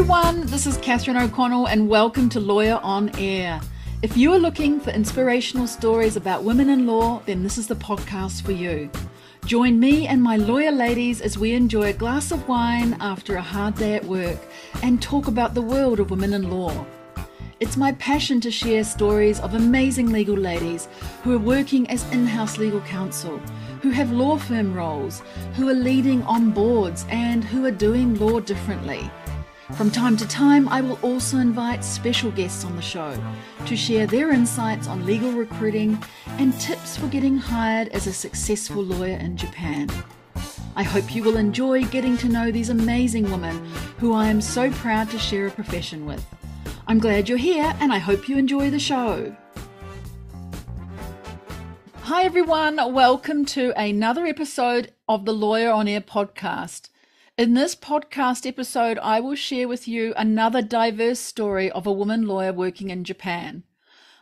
everyone, this is Catherine O'Connell, and welcome to Lawyer on Air. If you are looking for inspirational stories about women in law, then this is the podcast for you. Join me and my lawyer ladies as we enjoy a glass of wine after a hard day at work and talk about the world of women in law. It's my passion to share stories of amazing legal ladies who are working as in house legal counsel, who have law firm roles, who are leading on boards, and who are doing law differently. From time to time, I will also invite special guests on the show to share their insights on legal recruiting and tips for getting hired as a successful lawyer in Japan. I hope you will enjoy getting to know these amazing women who I am so proud to share a profession with. I'm glad you're here and I hope you enjoy the show. Hi, everyone. Welcome to another episode of the Lawyer on Air podcast. In this podcast episode, I will share with you another diverse story of a woman lawyer working in Japan.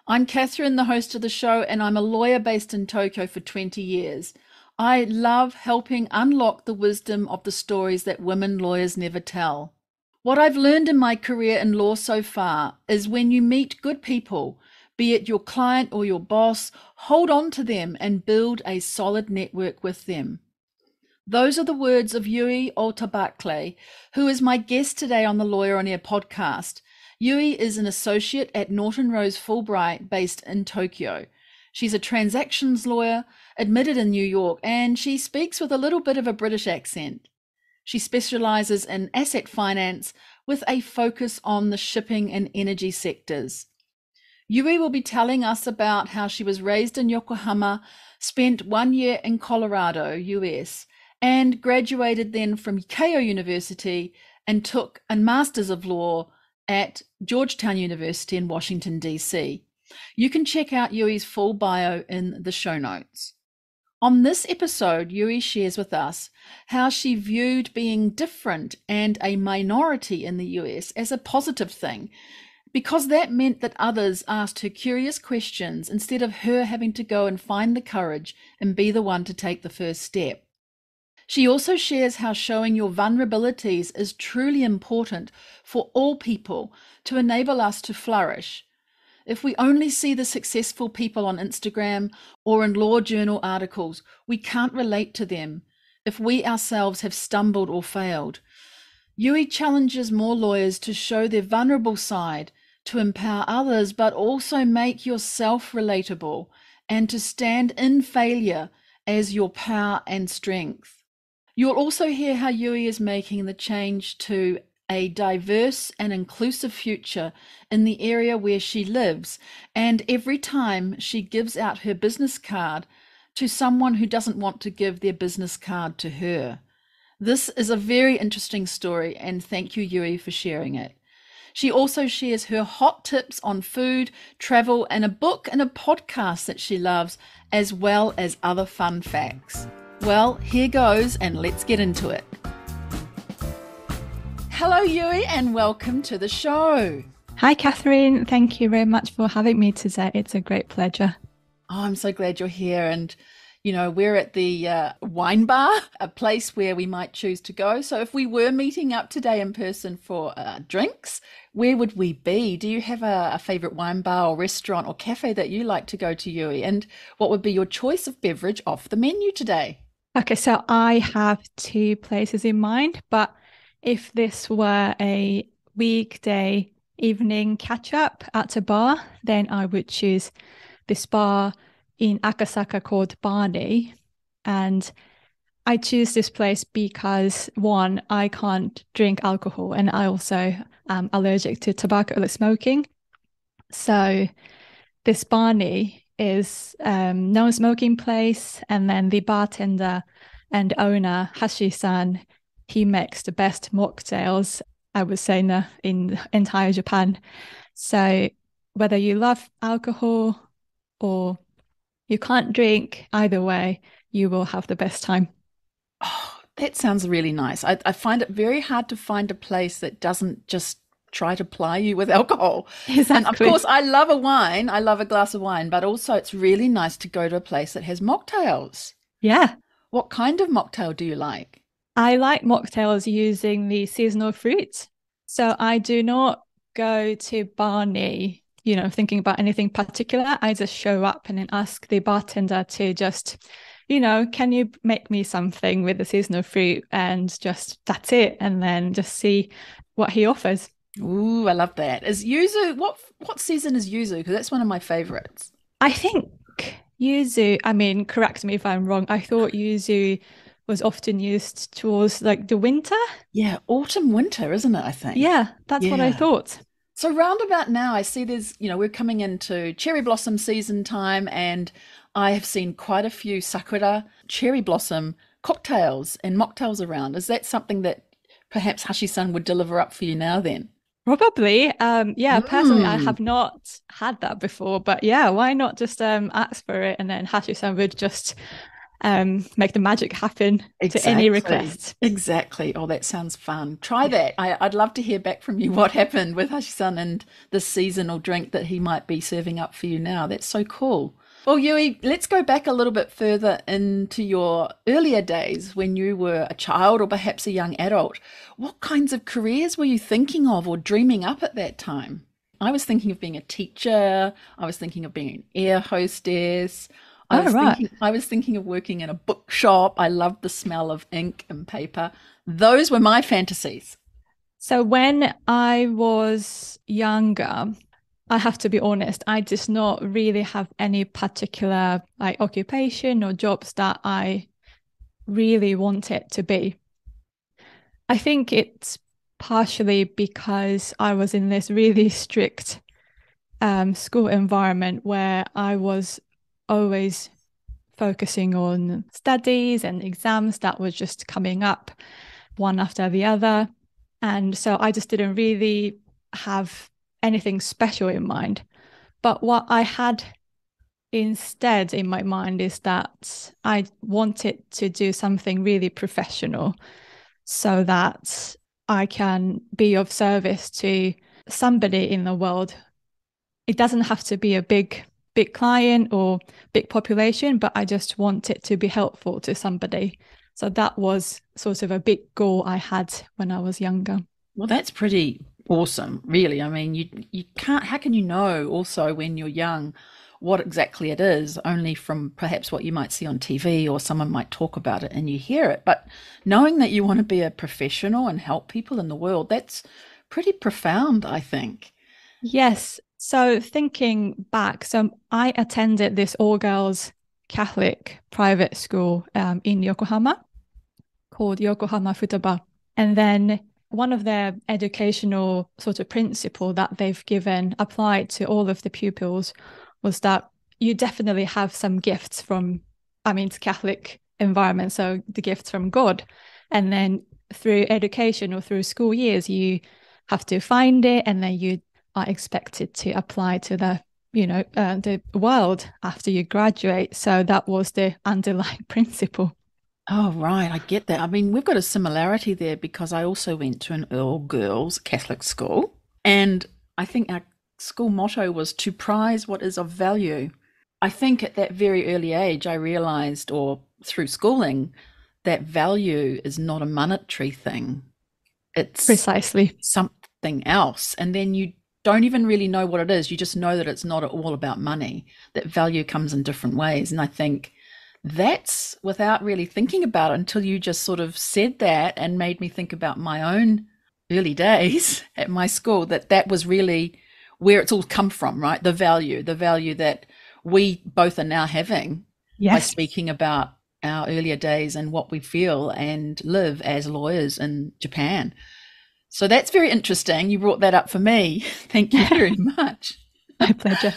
I'm Catherine, the host of the show, and I'm a lawyer based in Tokyo for 20 years. I love helping unlock the wisdom of the stories that women lawyers never tell. What I've learned in my career in law so far is when you meet good people, be it your client or your boss, hold on to them and build a solid network with them. Those are the words of Yui Ota-Barclay, who is my guest today on the Lawyer on Air podcast. Yui is an associate at Norton Rose Fulbright based in Tokyo. She's a transactions lawyer, admitted in New York, and she speaks with a little bit of a British accent. She specializes in asset finance with a focus on the shipping and energy sectors. Yui will be telling us about how she was raised in Yokohama, spent one year in Colorado, US, and graduated then from Keio University and took a Master's of Law at Georgetown University in Washington, D.C. You can check out Yui's full bio in the show notes. On this episode, Yui shares with us how she viewed being different and a minority in the US as a positive thing, because that meant that others asked her curious questions instead of her having to go and find the courage and be the one to take the first step. She also shares how showing your vulnerabilities is truly important for all people to enable us to flourish. If we only see the successful people on Instagram or in law journal articles, we can't relate to them if we ourselves have stumbled or failed. Yui challenges more lawyers to show their vulnerable side, to empower others, but also make yourself relatable and to stand in failure as your power and strength. You'll also hear how Yui is making the change to a diverse and inclusive future in the area where she lives. And every time she gives out her business card to someone who doesn't want to give their business card to her. This is a very interesting story, and thank you, Yui, for sharing it. She also shares her hot tips on food, travel, and a book and a podcast that she loves, as well as other fun facts. Well, here goes, and let's get into it. Hello, Yui, and welcome to the show. Hi, Catherine. Thank you very much for having me today. It's a great pleasure. Oh, I'm so glad you're here. And, you know, we're at the uh, wine bar, a place where we might choose to go. So if we were meeting up today in person for uh, drinks, where would we be? Do you have a, a favorite wine bar or restaurant or cafe that you like to go to, Yui? And what would be your choice of beverage off the menu today? Okay, so I have two places in mind, but if this were a weekday evening catch up at a bar, then I would choose this bar in Akasaka called Barney. And I choose this place because one, I can't drink alcohol and I also am allergic to tobacco or smoking. So this Barney is um, no smoking place, and then the bartender and owner Hashi-san, he makes the best mocktails I would say in, in entire Japan. So whether you love alcohol or you can't drink, either way, you will have the best time. Oh, that sounds really nice. I, I find it very hard to find a place that doesn't just try to ply you with alcohol. Exactly. And of course, I love a wine. I love a glass of wine, but also it's really nice to go to a place that has mocktails. Yeah. What kind of mocktail do you like? I like mocktails using the seasonal fruits. So I do not go to Barney, you know, thinking about anything particular. I just show up and then ask the bartender to just, you know, can you make me something with the seasonal fruit? And just that's it. And then just see what he offers. Ooh, I love that. Is yuzu what what season is yuzu? Because that's one of my favorites. I think yuzu, I mean, correct me if I'm wrong. I thought yuzu was often used towards like the winter. Yeah, autumn, winter, isn't it? I think. Yeah, that's yeah. what I thought. So roundabout now, I see there's, you know, we're coming into cherry blossom season time, and I have seen quite a few sakura cherry blossom cocktails and mocktails around. Is that something that perhaps Hashi-san would deliver up for you now? Then. Probably. Um, yeah, personally, I have not had that before, but yeah, why not just um, ask for it and then Hashi-san would just um, make the magic happen exactly. to any request. Exactly. Oh, that sounds fun. Try yeah. that. I, would love to hear back from you what happened with Hashi-san and the seasonal drink that he might be serving up for you now. That's so cool. Well, Yui, let's go back a little bit further into your earlier days when you were a child or perhaps a young adult. What kinds of careers were you thinking of or dreaming up at that time? I was thinking of being a teacher. I was thinking of being an air hostess. I, oh, was right. thinking, I was thinking of working in a bookshop. I loved the smell of ink and paper. Those were my fantasies. So when I was younger, I have to be honest, I just not really have any particular like occupation or jobs that I really wanted to be. I think it's partially because I was in this really strict um, school environment where I was always focusing on studies and exams that were just coming up one after the other. And so I just didn't really have anything special in mind. But what I had instead in my mind is that I wanted to do something really professional so that I can be of service to somebody in the world. It doesn't have to be a big big client or big population, but I just want it to be helpful to somebody. So that was sort of a big goal I had when I was younger. Well, that's pretty awesome, really. I mean, you you can't. How can you know also when you're young what exactly it is? Only from perhaps what you might see on TV or someone might talk about it and you hear it. But knowing that you want to be a professional and help people in the world, that's pretty profound, I think. Yes. So thinking back, so I attended this all girls Catholic private school um, in Yokohama called Yokohama Futaba. And then one of their educational sort of principle that they've given applied to all of the pupils was that you definitely have some gifts from i mean it's catholic environment so the gifts from god. And then through education or through school years you have to find it and then you are expected to apply to the you know uh, the world after you graduate. So that was the underlying principle Oh, right. I get that. I mean, we've got a similarity there because I also went to an all girls Catholic school. And I think our school motto was to prize what is of value. I think at that very early age, I realized, or through schooling, that value is not a monetary thing. It's precisely something else. And then you don't even really know what it is. You just know that it's not at all about money, that value comes in different ways. And I think that's without really thinking about it until you just sort of said that and made me think about my own early days at my school that that was really where it's all come from right? The value the value that we both are now having yes. by speaking about our earlier days and what we feel and live as lawyers in Japan. So that's very interesting. You brought that up for me. Thank you very much. My pleasure.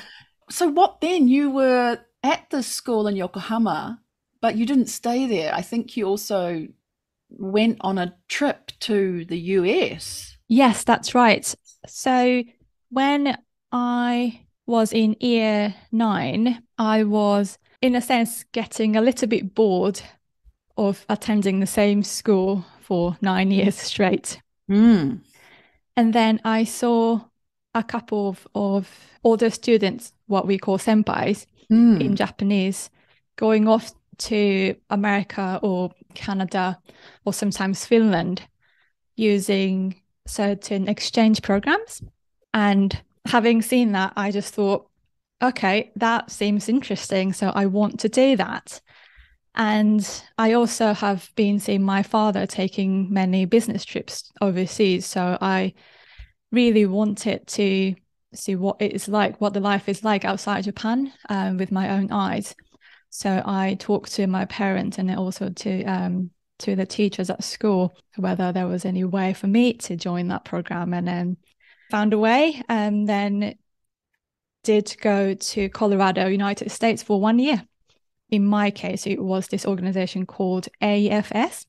So what then? You were at the school in Yokohama, but you didn't stay there. I think you also went on a trip to the US. Yes, that's right. So when I was in year nine, I was, in a sense, getting a little bit bored of attending the same school for nine years straight. Mm. And then I saw a couple of, of older students, what we call senpais, mm. in Japanese, going off to America or Canada or sometimes Finland using certain exchange programs. And having seen that, I just thought, okay, that seems interesting. So I want to do that. And I also have been seeing my father taking many business trips overseas. So I really wanted to see what it is like, what the life is like outside Japan um, with my own eyes. So I talked to my parents and also to um, to the teachers at school whether there was any way for me to join that program, and then found a way, and then did go to Colorado, United States, for one year. In my case, it was this organization called AFS.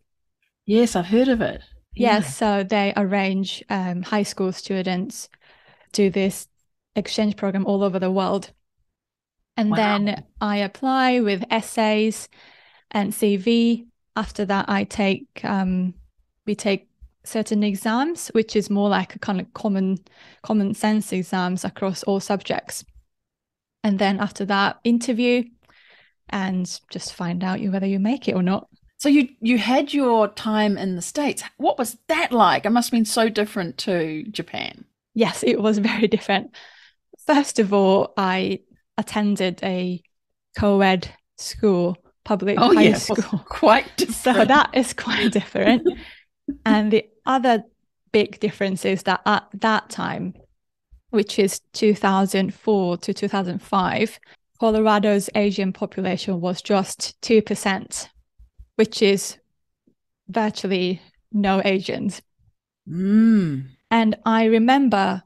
Yes, I've heard of it. Yeah. Yes, so they arrange um, high school students do this exchange program all over the world. And wow. then I apply with essays and CV. After that, I take um, we take certain exams, which is more like a kind of common common sense exams across all subjects. And then after that, interview and just find out you whether you make it or not. So you you had your time in the States. What was that like? It must have been so different to Japan. Yes, it was very different. First of all, I attended a co-ed school, public oh, high yeah. school. Well, quite different. So that is quite different. and the other big difference is that at that time, which is 2004 to 2005, Colorado's Asian population was just 2%, which is virtually no Asians. Mm. And I remember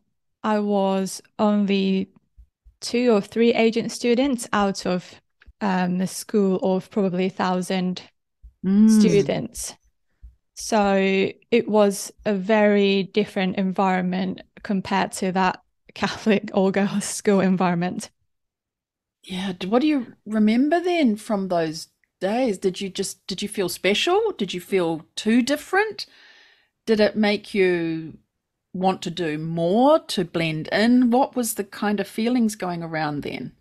I was only two or three agent students out of um, the school of probably a thousand mm. students. So it was a very different environment compared to that Catholic all girls school environment. Yeah. What do you remember then from those days? Did you just did you feel special? Did you feel too different? Did it make you want to do more to blend in? What was the kind of feelings going around then?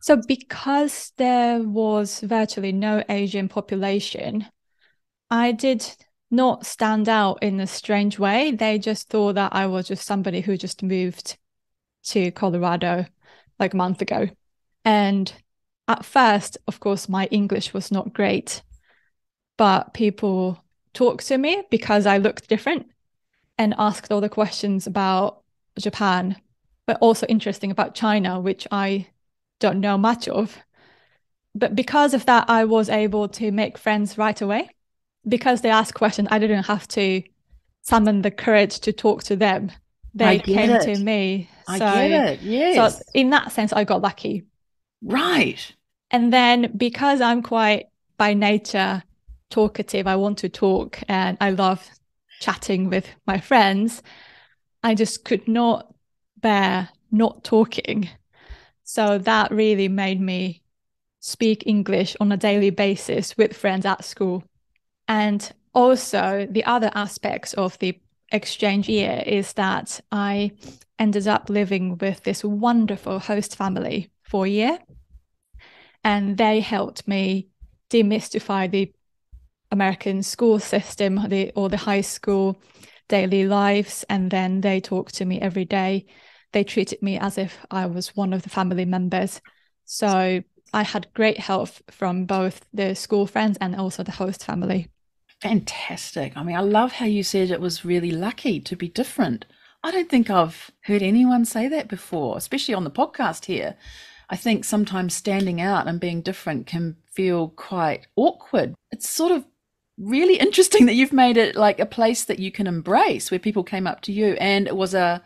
So, because there was virtually no Asian population, I did not stand out in a strange way. They just thought that I was just somebody who just moved to Colorado like a month ago. And at first, of course, my English was not great, but people talked to me because I looked different and asked all the questions about Japan, but also interesting about China, which I don't know much of. But because of that, I was able to make friends right away. Because they asked questions, I didn't have to summon the courage to talk to them. They came it. to me. I get it. Yes. So in that sense, I got lucky. Right. And then because I'm quite by nature talkative, I want to talk and I love chatting with my friends, I just could not bear not talking. So that really made me speak English on a daily basis with friends at school. And also, the other aspects of the exchange year is that I ended up living with this wonderful host family for a year. And they helped me demystify the American school system the, or the high school daily lives. And then they talked to me every day. They treated me as if I was one of the family members. So I had great help from both the school friends and also the host family. Fantastic. I mean, I love how you said it was really lucky to be different. I don't think I've heard anyone say that before, especially on the podcast here. I think sometimes standing out and being different can feel quite awkward. It's sort of really interesting that you've made it like a place that you can embrace where people came up to you and it was a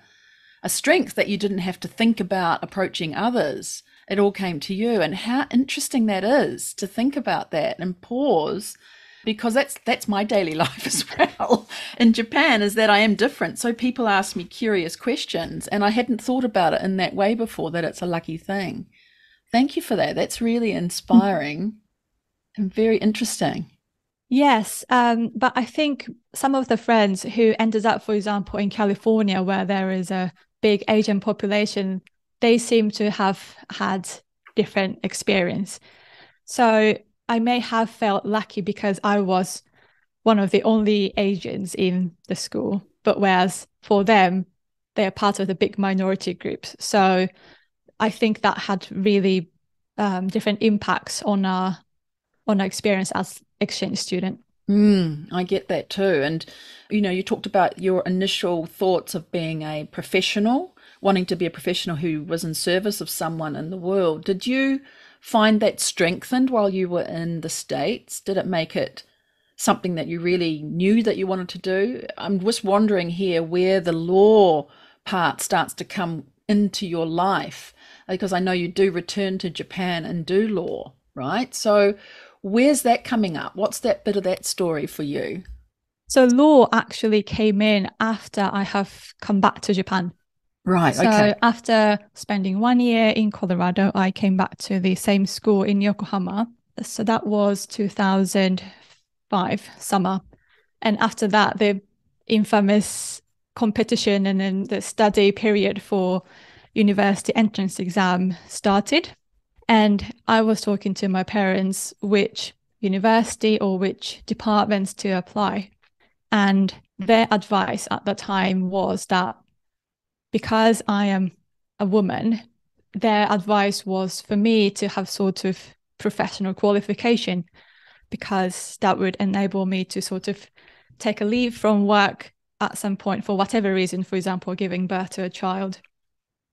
a strength that you didn't have to think about approaching others. It all came to you and how interesting that is to think about that and pause because that's that's my daily life as well. In Japan is that I am different. So people ask me curious questions and I hadn't thought about it in that way before that it's a lucky thing. Thank you for that. That's really inspiring and very interesting Yes, um, but I think some of the friends who ended up, for example, in California, where there is a big Asian population, they seem to have had different experience. So I may have felt lucky because I was one of the only Asians in the school. but whereas for them, they are part of the big minority groups. So I think that had really um, different impacts on our on our experience as exchange student. Mm, I get that too. And, you know, you talked about your initial thoughts of being a professional, wanting to be a professional who was in service of someone in the world. Did you find that strengthened while you were in the States? Did it make it something that you really knew that you wanted to do? I'm just wondering here where the law part starts to come into your life, because I know you do return to Japan and do law, right? So, Where's that coming up? What's that bit of that story for you? So law actually came in after I have come back to Japan. Right. So okay. after spending one year in Colorado, I came back to the same school in Yokohama. So that was 2005 summer. And after that, the infamous competition and then the study period for university entrance exam started. And I was talking to my parents which university or which departments to apply. And their advice at the time was that because I am a woman, their advice was for me to have sort of professional qualification because that would enable me to sort of take a leave from work at some point for whatever reason, for example, giving birth to a child.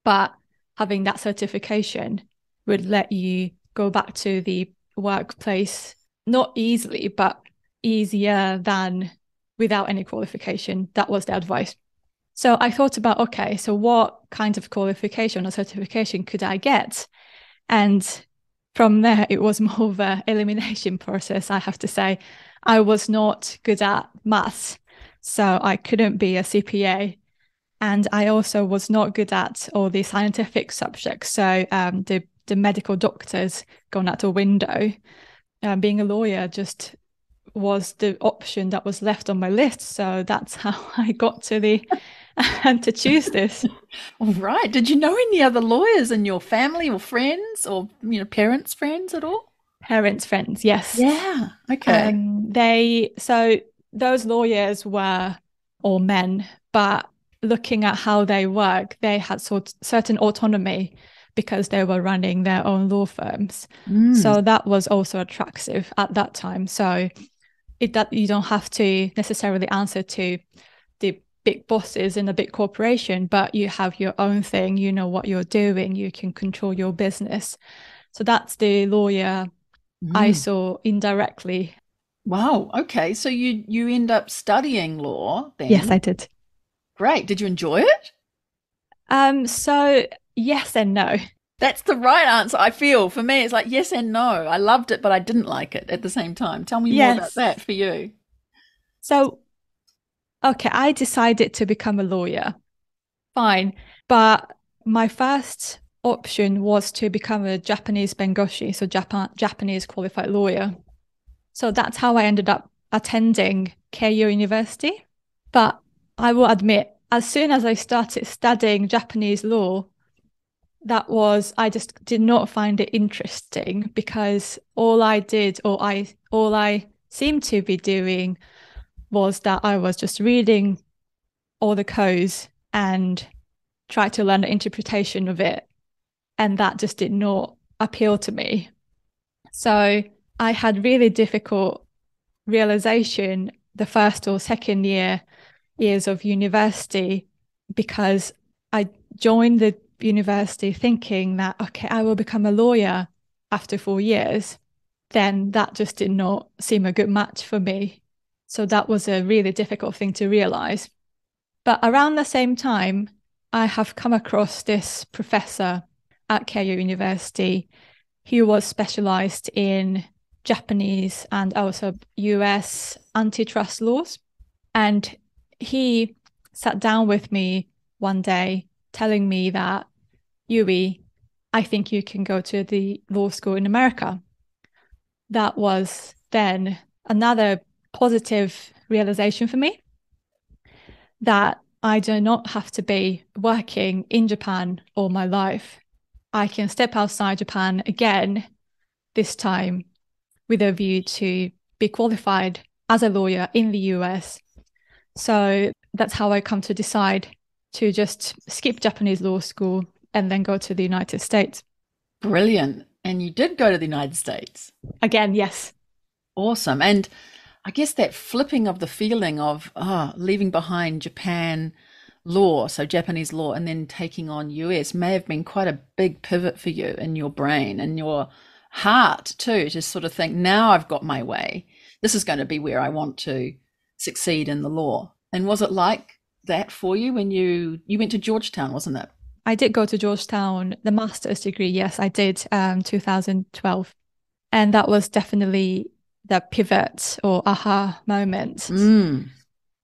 But having that certification would let you go back to the workplace not easily, but easier than without any qualification. That was the advice. So I thought about okay, so what kind of qualification or certification could I get? And from there, it was more of an elimination process, I have to say. I was not good at maths, so I couldn't be a CPA. And I also was not good at all the scientific subjects. So um, the the medical doctors gone out the window. Um, being a lawyer just was the option that was left on my list. So that's how I got to the and to choose this. all right. Did you know any other lawyers in your family or friends or you know parents, friends at all? Parents, friends, yes. Yeah. Okay. Um, they so those lawyers were all men, but looking at how they work, they had sort certain autonomy because they were running their own law firms. Mm. So that was also attractive at that time. So it that you don't have to necessarily answer to the big bosses in a big corporation, but you have your own thing, you know what you're doing, you can control your business. So that's the lawyer mm. I saw indirectly. Wow. Okay. So you you end up studying law then? Yes, I did. Great. Did you enjoy it? Um, so yes and no. That's the right answer. I feel for me, it's like yes and no. I loved it, but I didn't like it at the same time. Tell me yes. more about that for you. So, okay, I decided to become a lawyer. Fine. But my first option was to become a Japanese bengoshi, so Japan, Japanese qualified lawyer. So that's how I ended up attending Keio University. But I will admit, as soon as I started studying Japanese law, that was I just did not find it interesting because all I did or I all I seemed to be doing was that I was just reading all the codes and try to learn the interpretation of it. And that just did not appeal to me. So I had really difficult realization the first or second year years of university because I joined the university thinking that, okay, I will become a lawyer after four years, then that just did not seem a good match for me. So that was a really difficult thing to realize. But around the same time, I have come across this professor at Keio University who was specialized in Japanese and also US antitrust laws. And he sat down with me one day telling me that Yui, I think you can go to the law school in America. That was then another positive realization for me that I do not have to be working in Japan all my life. I can step outside Japan again, this time with a view to be qualified as a lawyer in the US. So that's how I come to decide to just skip Japanese law school and then go to the United States. Brilliant. And you did go to the United States. Again, yes. Awesome. And I guess that flipping of the feeling of oh, leaving behind Japan law, so Japanese law, and then taking on US may have been quite a big pivot for you in your brain and your heart too, to sort of think, now I've got my way. This is going to be where I want to succeed in the law. And was it like that for you when you you went to Georgetown, wasn't it? I did go to Georgetown, the master's degree. Yes, I did, um, 2012. And that was definitely the pivot or aha moment. Mm.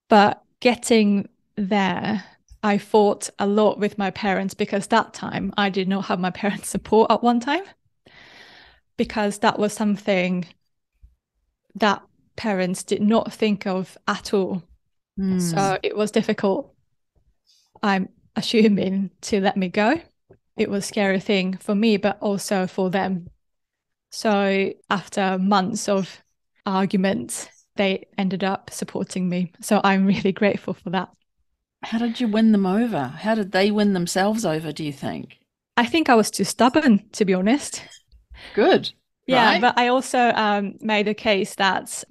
But getting there, I fought a lot with my parents because that time I did not have my parents' support at one time. Because that was something that parents did not think of at all. Mm. So it was difficult. I'm assuming to let me go. It was a scary thing for me, but also for them. So after months of arguments, they ended up supporting me. So I'm really grateful for that. How did you win them over? How did they win themselves over, do you think? I think I was too stubborn, to be honest. Good. Yeah, right? but I also um, made a case that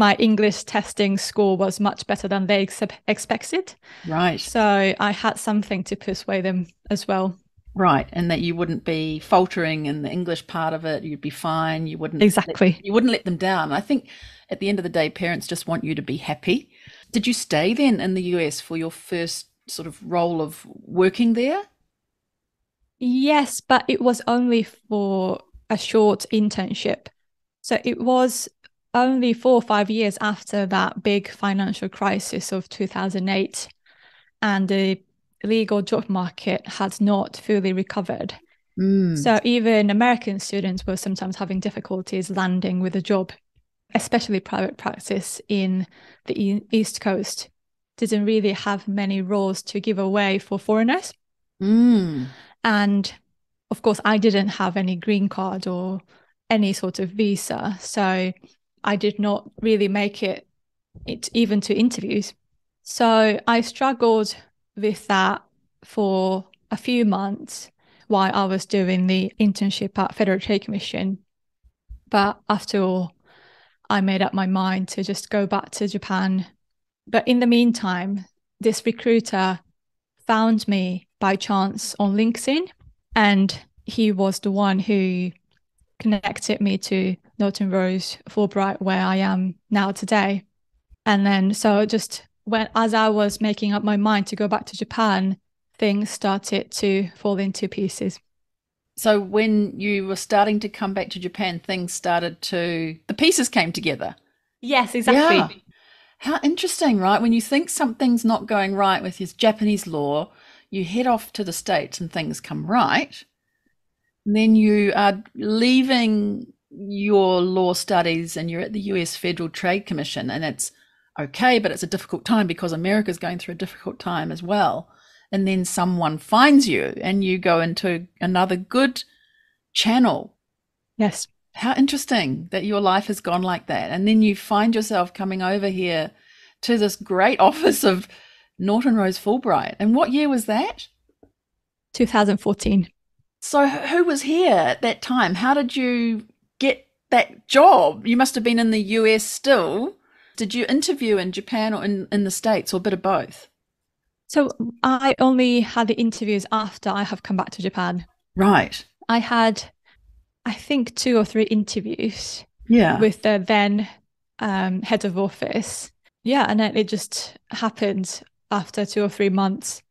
my English testing score was much better than they ex- expected. Right. So I had something to persuade them as well. Right, and that you wouldn't be faltering in the English part of it. You'd be fine. You wouldn't Exactly. Let, you wouldn't let them down. I think at the end of the day, parents just want you to be happy. Did you stay then in the US for your first sort of role of working there? Yes, but it was only for a short internship. So it was only four or five years after that big financial crisis of 2008 and the legal job market had not fully recovered. Mm. So even American students were sometimes having difficulties landing with a job, especially private practice in the East Coast didn't really have many roles to give away for foreigners. Mm. And of course, I didn't have any green card or any sort of visa. So I did not really make it, it even to interviews. So I struggled with that for a few months while I was doing the internship at Federal Trade Commission. But after all, I made up my mind to just go back to Japan. But in the meantime, this recruiter found me by chance on LinkedIn, and he was the one who connected me to Norton Rose Fulbright, where I am now today. And then, so just when, as I was making up my mind to go back to Japan, things started to fall into pieces. So when you were starting to come back to Japan, things started to, the pieces came together. Yes, exactly. Yeah. How interesting, right? When you think something's not going right with your Japanese law, you head off to the States and things come right. And then you are leaving your law studies and you're at the US Federal Trade Commission and it's okay, but it's a difficult time because America's going through a difficult time as well. And then someone finds you and you go into another good channel. Yes. How interesting that your life has gone like that. And then you find yourself coming over here to this great office of Norton Rose Fulbright. And what year was that? 2014. So who was here at that time? How did you get that job? You must have been in the US still. Did you interview in Japan or in, in the States or a bit of both? So I only had the interviews after I have come back to Japan. Right. I had, I think, two or three interviews Yeah. with the then um, head of office. Yeah, and then it just happened after two or three months.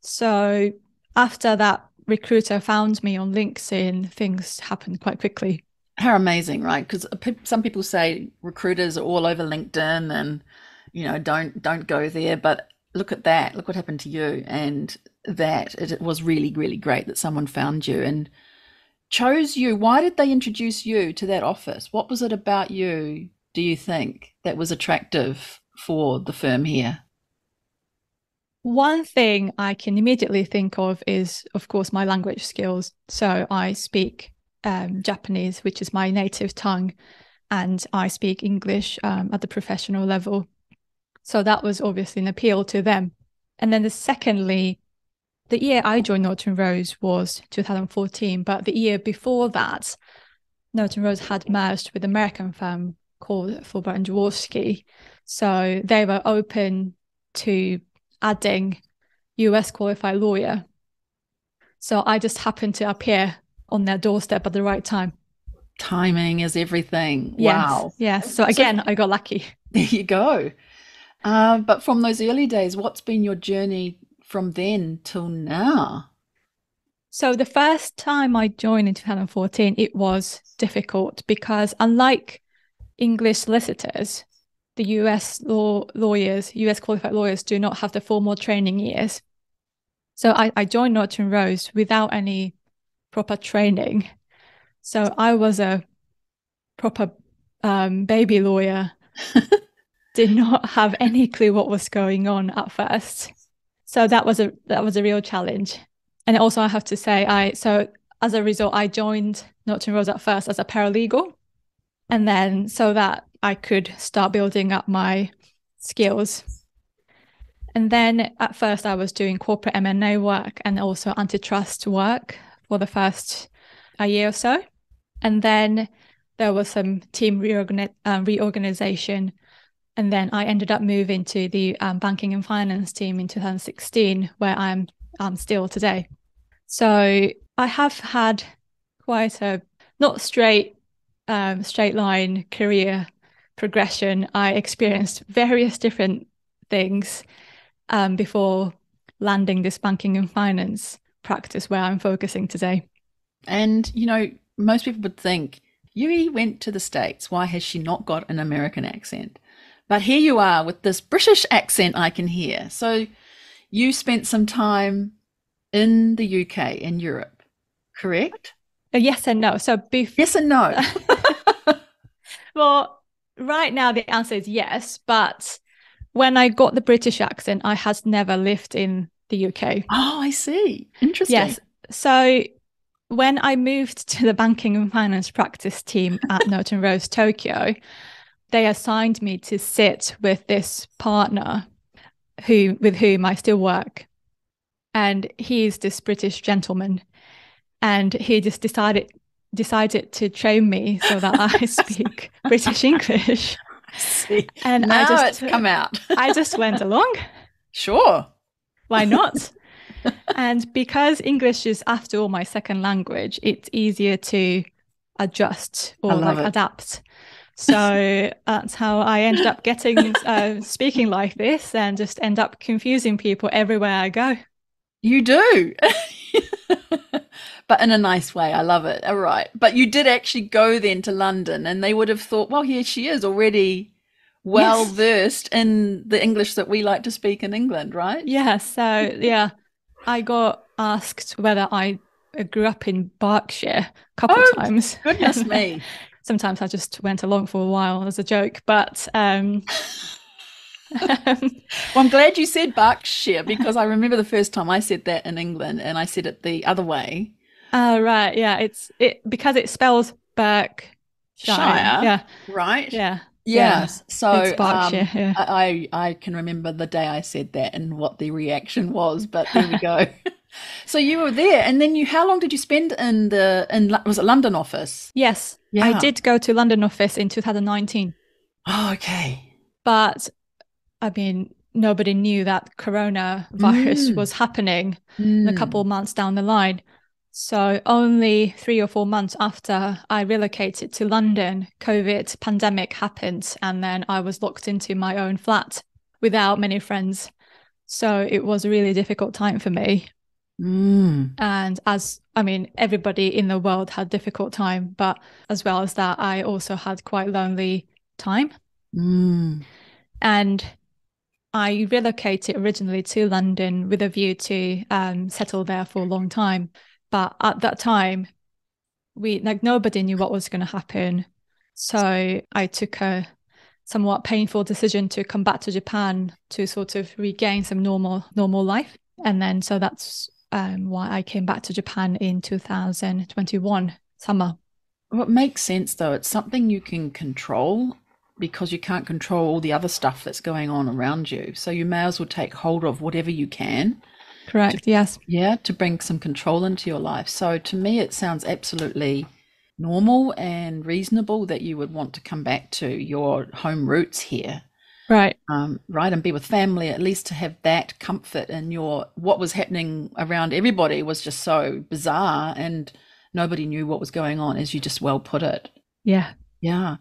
So after that recruiter found me on LinkedIn, things happened quite quickly. How amazing, right? Because uh, some people say recruiters are all over LinkedIn and you know don't don't go there, but look at that. Look what happened to you, and that it, it was really really great that someone found you and chose you. Why did they introduce you to that office? What was it about you? Do you think that was attractive for the firm here? One thing I can immediately think of is, of course, my language skills. So I speak um, Japanese, which is my native tongue, and I speak English um, at the professional level. So that was obviously an appeal to them. And then the secondly, the year I joined Norton Rose was 2014, but the year before that, Norton Rose had merged with an American firm called Fulbright and Jaworski. So they were open to adding US qualified lawyer. So I just happened to appear on their doorstep at the right time. Timing is everything. Yes, Wow. Yes. So again, I got lucky. There you go. Uh, but from those early days, what's been your journey from then till now? So the first time I joined in 2014, it was difficult because unlike English solicitors, the US law lawyers, US qualified lawyers do not have the formal training years. So I, I joined Norton Rose without any proper training. So I was a proper um, baby lawyer, did not have any clue what was going on at first. So that was a that was a real challenge. And also I have to say I so as a result I joined Norton Rose at first as a paralegal. And then so that I could start building up my skills. And then at first I was doing corporate M&A work and also antitrust work for the first a year or so. And then there was some team reorgan- uh, reorganization. And then I ended up moving to the um, banking and finance team in 2016, where I'm um, still today. So I have had quite a not straight um, straight line career progression. I experienced various different things um, before landing this banking and finance practice where I'm focusing today. And, you know, most people would think, Yui went to the States. Why has she not got an American accent? But here you are with this British accent I can hear. So you spent some time in the UK, in Europe, correct? Uh, yes and no. So bef- Yes and no. well, right now the answer is yes, but when I got the British accent, I had never lived in the UK. oh, I see. Interesting. Yes. So when I moved to the banking and finance practice team at Norton Rose Tokyo, they assigned me to sit with this partner who with whom I still work. And he's this British gentleman. And he just decided decided to train me so that I speak British English. See. And now I just it's come out. I just went along. sure. Why not? and because English is, after all, my second language, it's easier to adjust or like it. adapt. So that's how I ended up getting uh, speaking like this and just end up confusing people everywhere I go. You do. but in a nice way. I love it. All right. But you did actually go then to London and they would have thought, well, here she is already well Yes. versed in the English that we like to speak in England, right? Yeah. So yeah, I got asked whether I grew up in Berkshire a couple Oh, of times. Goodness me. Sometimes I just went along for a while as a joke, but um, Well, I'm glad you said Berkshire because I remember the first time I said that in England and I said it the other way. Oh right, yeah. It's it because it spells Berkshire. Shire. Yeah, Right? yeah. Yes. So it's um, yeah. I, I I can remember the day I said that and what the reaction was, but there we go. so you were there, and then you how long did you spend in the in was it London office? yes, Yeah. I did go to London office in 2019, Oh, okay. but I mean nobody knew that coronavirus Mm. was happening a Mm. couple of months down the line. So only three or four months after I relocated to London, COVID pandemic happened, and then I was locked into my own flat without many friends. So it was a really difficult time for me. Mm. And as I mean, everybody in the world had difficult time, but as well as that, I also had quite lonely time. Mm. And I relocated originally to London with a view to um, settle there for a long time. But at that time, we like nobody knew what was going to happen. So I took a somewhat painful decision to come back to Japan to sort of regain some normal normal life. And then so that's um, why I came back to Japan in 2021 summer. Well, it makes sense though. It's something you can control because you can't control all the other stuff that's going on around you. So you may as well take hold of whatever you can. Correct. To, yes. Yeah, to bring some control into your life. So to me, it sounds absolutely normal and reasonable that you would want to come back to your home roots here. Right. Um, right. And be with family, at least to have that comfort in your what was happening around everybody was just so bizarre and nobody knew what was going on, as you just well put it. Yeah. Yeah.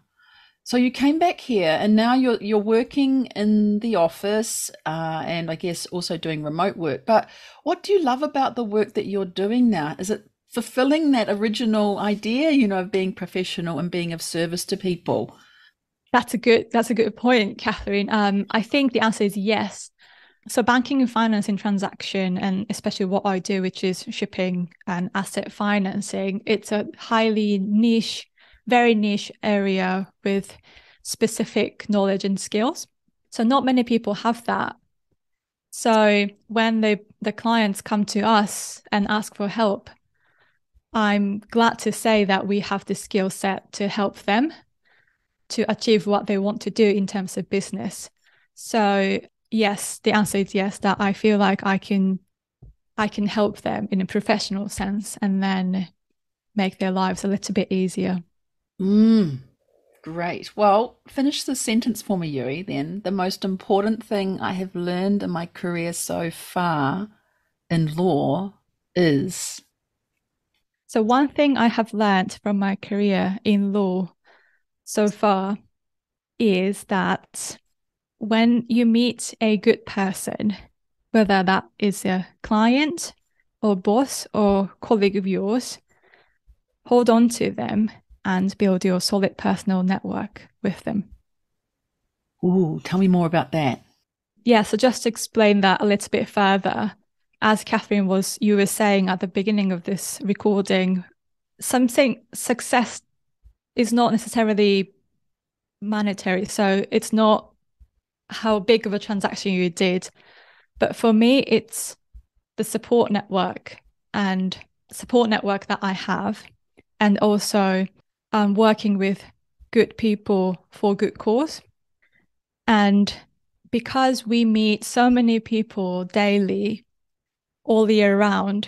So you came back here, and now you're you're working in the office, uh, and I guess also doing remote work. But what do you love about the work that you're doing now? Is it fulfilling that original idea, you know, of being professional and being of service to people? That's a good that's a good point, Catherine. Um, I think the answer is yes. So banking and financing transaction, and especially what I do, which is shipping and asset financing, it's a highly niche very niche area with specific knowledge and skills. So not many people have that. So when the the clients come to us and ask for help, I'm glad to say that we have the skill set to help them to achieve what they want to do in terms of business. So yes, the answer is yes, that I feel like I can I can help them in a professional sense and then make their lives a little bit easier. Mm, great. Well, finish the sentence for me, Yui, then. The most important thing I have learned in my career so far in law is. So, one thing I have learned from my career in law so far is that when you meet a good person, whether that is a client or boss or colleague of yours, hold on to them and build your solid personal network with them. Ooh, tell me more about that. Yeah, so just to explain that a little bit further, as Catherine was you were saying at the beginning of this recording, something success is not necessarily monetary. So it's not how big of a transaction you did. But for me, it's the support network and support network that I have, and also um, working with good people for good cause. And because we meet so many people daily, all the year round,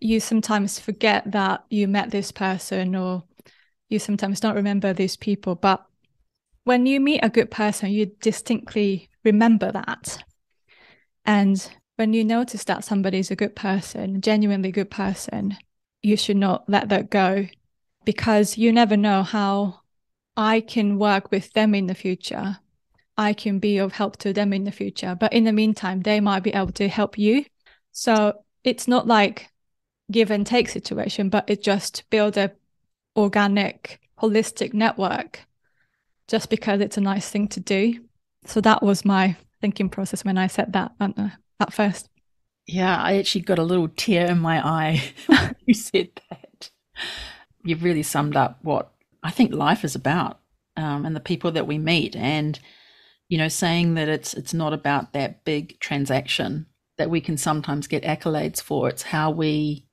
you sometimes forget that you met this person or you sometimes don't remember these people. But when you meet a good person, you distinctly remember that. And when you notice that somebody is a good person, genuinely good person, you should not let that go because you never know how I can work with them in the future. I can be of help to them in the future. But in the meantime, they might be able to help you. So it's not like give and take situation, but it just build a organic, holistic network just because it's a nice thing to do. So that was my thinking process when I said that uh, at first. Yeah, I actually got a little tear in my eye when you said that you've really summed up what I think life is about um, and the people that we meet. And, you know, saying that it's it's not about that big transaction that we can sometimes get accolades for. It's how we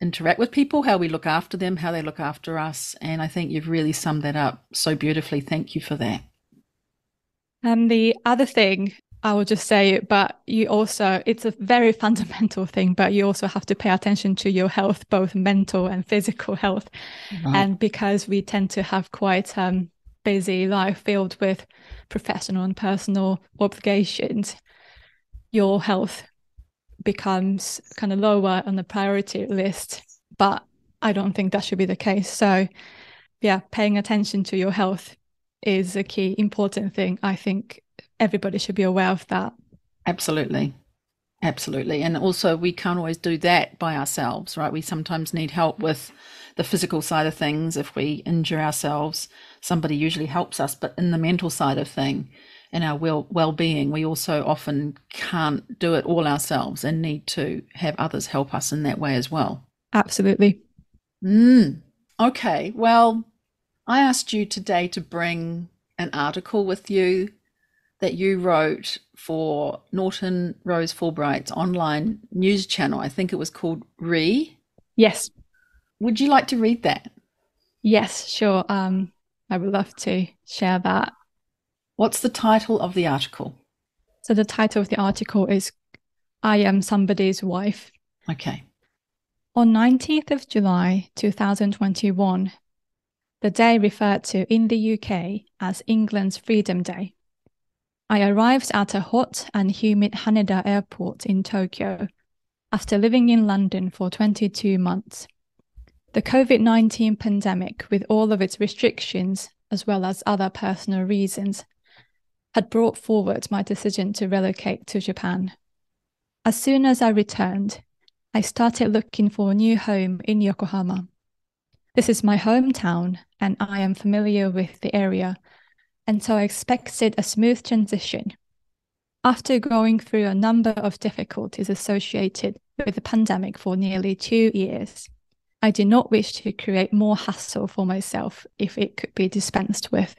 interact with people, how we look after them, how they look after us. And I think you've really summed that up so beautifully. Thank you for that. And the other thing I will just say it, but you also, it's a very fundamental thing, but you also have to pay attention to your health, both mental and physical health. Mm-hmm. And because we tend to have quite um busy life filled with professional and personal obligations, your health becomes kind of lower on the priority list. But I don't think that should be the case. So, yeah, paying attention to your health is a key important thing I think everybody should be aware of that. Absolutely. Absolutely. And also, we can't always do that by ourselves, right? We sometimes need help with the physical side of things. If we injure ourselves, somebody usually helps us. But in the mental side of thing, in our well well being, we also often can't do it all ourselves and need to have others help us in that way as well. Absolutely. Mm. Okay. Well, I asked you today to bring an article with you that you wrote for Norton Rose Fulbright's online news channel. I think it was called Re. Yes. Would you like to read that? Yes, sure. Um, I would love to share that. What's the title of the article? So the title of the article is I Am Somebody's Wife. Okay. On 19th of July 2021, the day referred to in the UK as England's Freedom Day, I arrived at a hot and humid Haneda airport in Tokyo after living in London for 22 months. The COVID 19 pandemic, with all of its restrictions, as well as other personal reasons, had brought forward my decision to relocate to Japan. As soon as I returned, I started looking for a new home in Yokohama. This is my hometown, and I am familiar with the area, and so I expected a smooth transition. After going through a number of difficulties associated with the pandemic for nearly two years, I did not wish to create more hassle for myself if it could be dispensed with.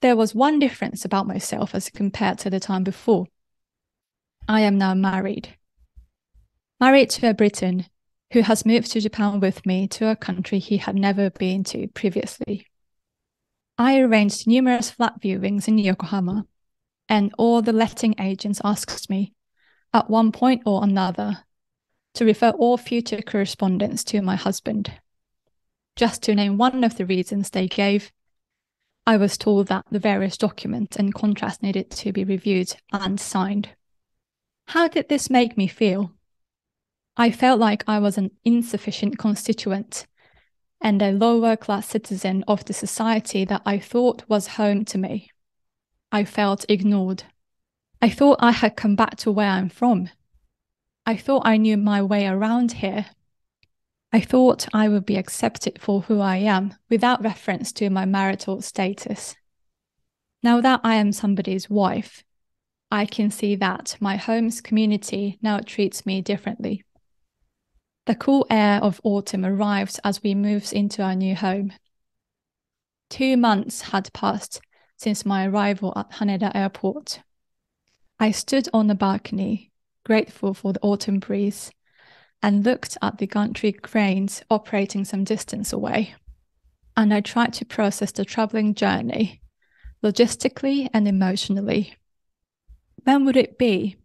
There was one difference about myself as compared to the time before. I am now married. Married to a Briton who has moved to Japan with me to a country he had never been to previously. I arranged numerous flat viewings in Yokohama, and all the letting agents asked me, at one point or another, to refer all future correspondence to my husband. Just to name one of the reasons they gave, I was told that the various documents and contracts needed to be reviewed and signed. How did this make me feel? I felt like I was an insufficient constituent and a lower class citizen of the society that I thought was home to me. I felt ignored. I thought I had come back to where I'm from. I thought I knew my way around here I thought I would be accepted for who I am without reference to my marital status. Now that I am somebody's wife, I can see that my home's community now treats me differently. The cool air of autumn arrived as we moved into our new home. Two months had passed since my arrival at Haneda Airport. I stood on the balcony, grateful for the autumn breeze and looked at the gantry cranes operating some distance away. And I tried to process the troubling journey, logistically and emotionally. When would it be,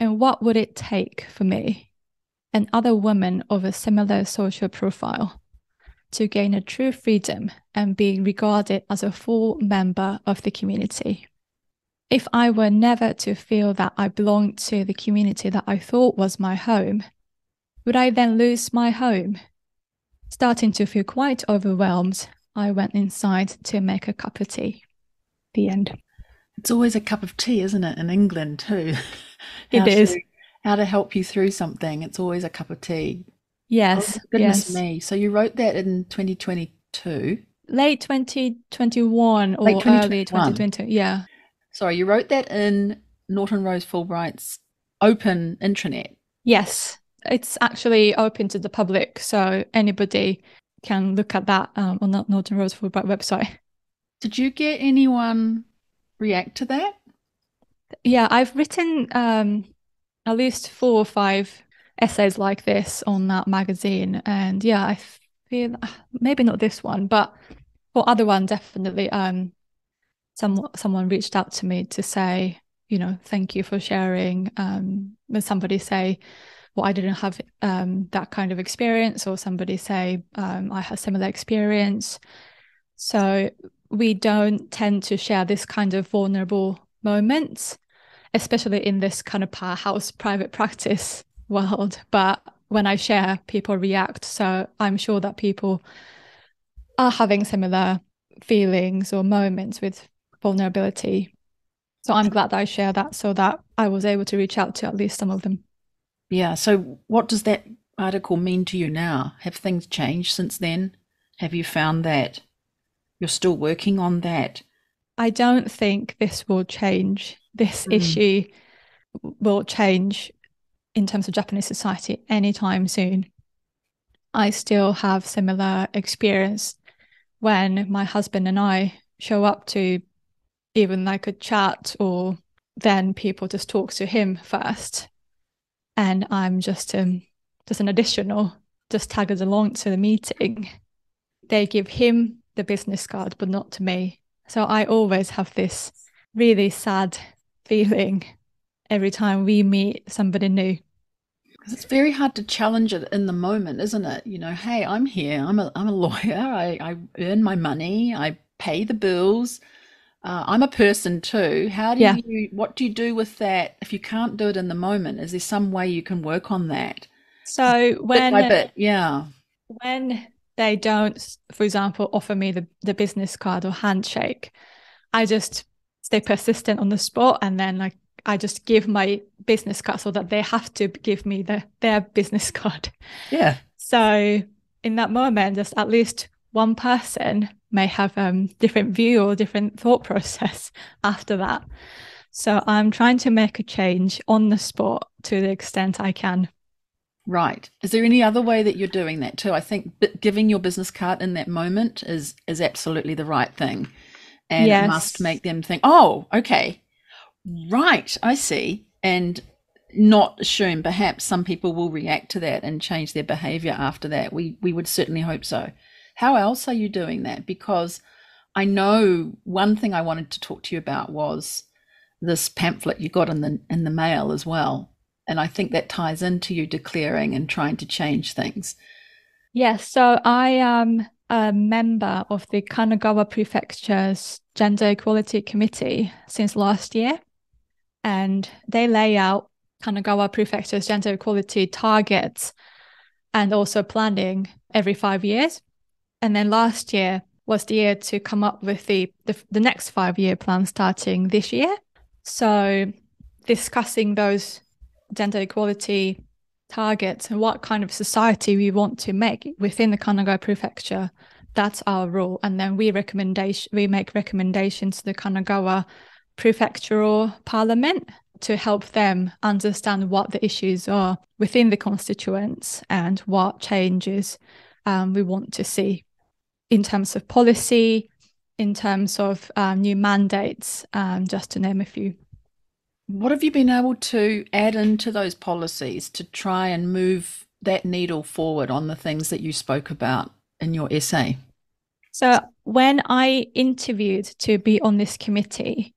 and what would it take for me and other women of a similar social profile to gain a true freedom and be regarded as a full member of the community? If I were never to feel that I belonged to the community that I thought was my home, would I then lose my home? Starting to feel quite overwhelmed, I went inside to make a cup of tea. The end. It's always a cup of tea, isn't it, in England too? it is. How to help you through something. It's always a cup of tea. Yes. Oh, goodness yes. me. So you wrote that in 2022? Late 2021 or Late 2021. early 2022. Yeah. Sorry, you wrote that in Norton Rose Fulbright's open intranet. Yes it's actually open to the public, so anybody can look at that um, on the Norton Rose Fulbright website. Did you get anyone react to that? Yeah, I've written um, at least four or five essays like this on that magazine, and yeah, I feel maybe not this one, but for other one definitely. Um, some someone reached out to me to say, you know, thank you for sharing. Um, somebody say, well, I didn't have um, that kind of experience, or somebody say um, I had similar experience. So we don't tend to share this kind of vulnerable moments, especially in this kind of powerhouse private practice world. But when I share, people react. So I'm sure that people are having similar feelings or moments with vulnerability. So I'm glad that I share that so that I was able to reach out to at least some of them. Yeah. So, what does that article mean to you now? Have things changed since then? Have you found that you're still working on that? I don't think this will change. This mm. issue will change in terms of Japanese society anytime soon. I still have similar experience when my husband and I show up to even like a chat or then people just talk to him first and I'm just um just an additional, just tagged along to the meeting. They give him the business card, but not to me. So I always have this really sad feeling every time we meet somebody new. Because it's very hard to challenge it in the moment, isn't it? You know, hey, I'm here. I'm a I'm a lawyer. I, I earn my money. I pay the bills. Uh, I'm a person too. How do Yeah. you? What do you do with that if you can't do it in the moment? Is there some way you can work on that So bit when by bit? Yeah. when they don't, for example, offer me the, the business card or handshake, I just stay persistent on the spot and then like I just give my business card so that they have to give me the, their business card. Yeah. So in that moment, just at least one person may have um different view or different thought process after that. So I'm trying to make a change on the spot to the extent I can. Right. Is there any other way that you're doing that too? I think giving your business card in that moment is is absolutely the right thing, and it must make them think, "Oh, okay, right, I see," and not assume perhaps some people will react to that and change their behavior after that. We we would certainly hope so. How else are you doing that? Because I know one thing I wanted to talk to you about was this pamphlet you got in the in the mail as well. And I think that ties into you declaring and trying to change things. Yes, so I am a member of the Kanagawa Prefecture's Gender Equality Committee since last year, and they lay out Kanagawa Prefecture's gender equality targets and also planning every five years. And then last year was the year to come up with the the, the next five year plan starting this year. So discussing those gender equality targets and what kind of society we want to make within the Kanagawa prefecture. That's our role. And then we recommendation we make recommendations to the Kanagawa prefectural parliament to help them understand what the issues are within the constituents and what changes um, we want to see in terms of policy, in terms of um, new mandates, um, just to name a few. What have you been able to add into those policies to try and move that needle forward on the things that you spoke about in your essay? So when I interviewed to be on this committee,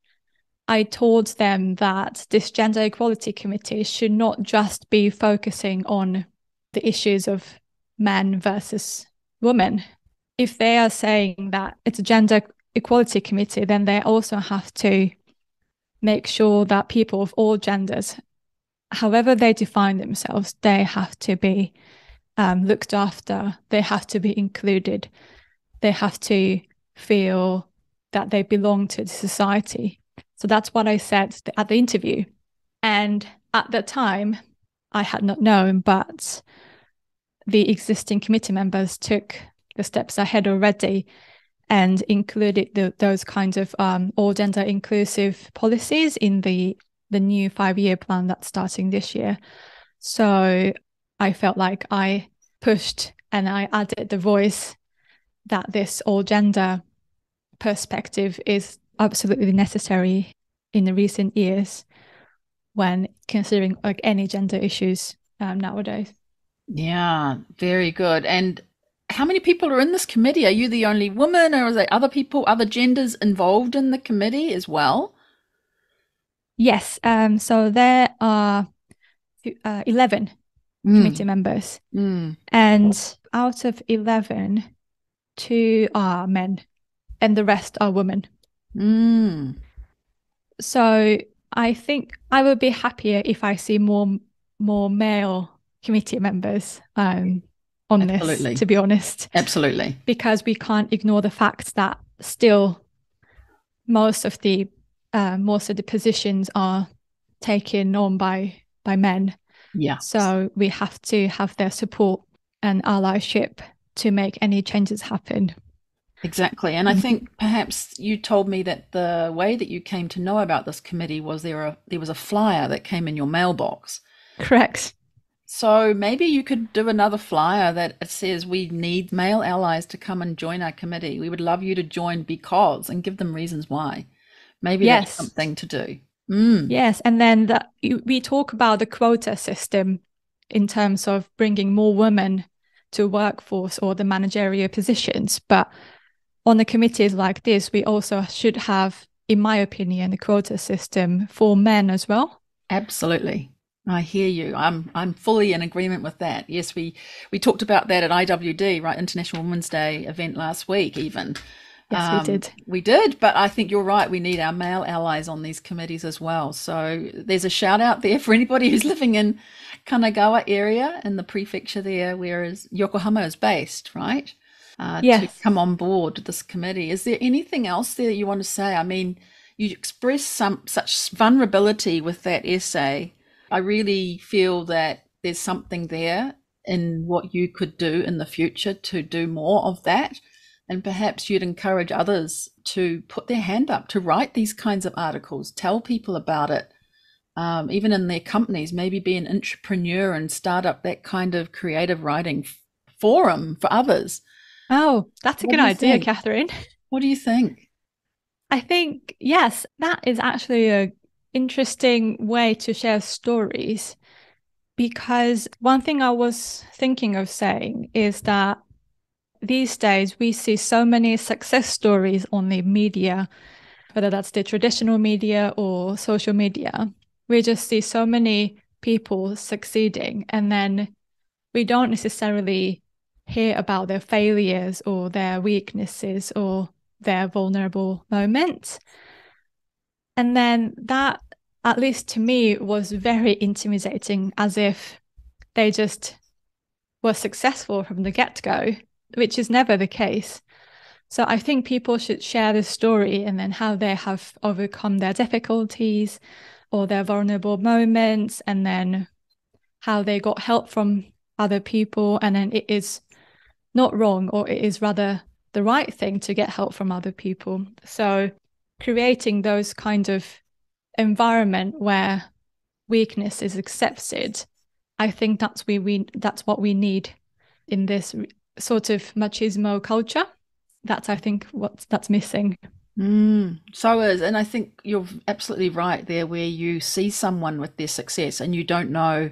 I told them that this gender equality committee should not just be focusing on the issues of men versus women. If they are saying that it's a gender equality committee, then they also have to make sure that people of all genders, however they define themselves, they have to be um, looked after, they have to be included they have to feel that they belong to the society. So that's what I said at the interview. And at the time, I had not known, but the existing committee members took the steps ahead already and included the, those kinds of um, all gender inclusive policies in the the new five year plan that's starting this year. So I felt like I pushed and I added the voice that this all gender perspective is absolutely necessary in the recent years when considering like any gender issues um, nowadays. Yeah, very good. And how many people are in this committee? Are you the only woman, or are there other people, other genders involved in the committee as well? Yes, um, so there are uh, 11 Mm, committee members, mm. and out of 11, two are men, and the rest are women. Mm. So I think I would be happier if I see more more male committee members um, on Absolutely. this, to be honest, Absolutely. because we can't ignore the fact that still most of the uh, most of the positions are taken on by by men. Yeah. So we have to have their support and allyship to make any changes happen. Exactly. And I Mhm. think perhaps you told me that the way that you came to know about this committee was there a there was a flyer that came in your mailbox. Correct. So maybe you could do another flyer that says we need male allies to come and join our committee. We would love you to join because and give them reasons why. Maybe that's Yes. something to do. Mm. Yes, and then the, we talk about the quota system in terms of bringing more women to workforce or the managerial positions, but on the committees like this, we also should have, in my opinion, a quota system for men as well. Absolutely. I hear you. I'm I'm fully in agreement with that. Yes, we we talked about that at IWD, right, International Women's Day event last week, even. Yes, um, we did. We did, but I think you're right. We need our male allies on these committees as well. So there's a shout out there for anybody who's living in Kanagawa area in the prefecture there, whereas Yokohama is based, right? Uh, yes. To come on board this committee. Is there anything else there that you want to say? I mean, you express some such vulnerability with that essay. I really feel that there's something there in what you could do in the future to do more of that. And perhaps you'd encourage others to put their hand up to write these kinds of articles, tell people about it, um, even in their companies, maybe be an entrepreneur and start up that kind of creative writing forum for others. Oh, that's a what good idea, think? Catherine. What do you think? I think, yes, that is actually a interesting way to share stories because one thing I was thinking of saying is that these days we see so many success stories on the media, whether that's the traditional media or social media. We just see so many people succeeding, and then we don't necessarily hear about their failures or their weaknesses or their vulnerable moments. And then that, at least to me, was very intimidating, as if they just were successful from the get go which is never the case. So I think people should share the story and then how they have overcome their difficulties or their vulnerable moments and then how they got help from other people and then it is not wrong or it is rather the right thing to get help from other people. So creating those kind of environment where weakness is accepted, I think that's we, we that's what we need in this sort of machismo culture. That's, I think, what that's missing. Mm, so is, and I think you're absolutely right there, where you see someone with their success and you don't know